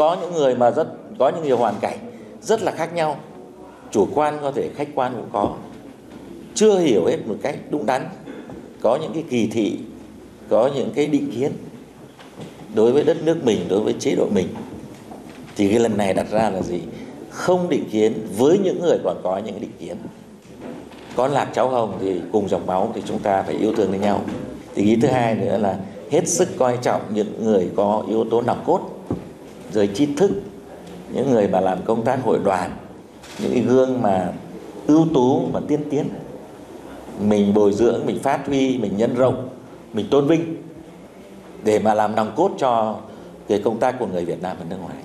có những người mà rất, có những nhiều hoàn cảnh rất là khác nhau, chủ quan có thể, khách quan cũng có. Chưa hiểu hết một cách đúng đắn. Có những cái kỳ thị, có những cái định kiến đối với đất nước mình, đối với chế độ mình. Thì cái lần này đặt ra là gì? Không định kiến, với những người còn có những định kiến. Con lạc cháu hồng thì cùng dòng máu thì chúng ta phải yêu thương với nhau. Thì ý thứ hai nữa là hết sức coi trọng những người có yếu tố nòng cốt giới trí thức, những người mà làm công tác hội đoàn, những gương mà ưu tú và tiên tiến. Mình bồi dưỡng, mình phát huy, mình nhân rộng, mình tôn vinh để mà làm nòng cốt cho cái công tác của người Việt Nam ở nước ngoài.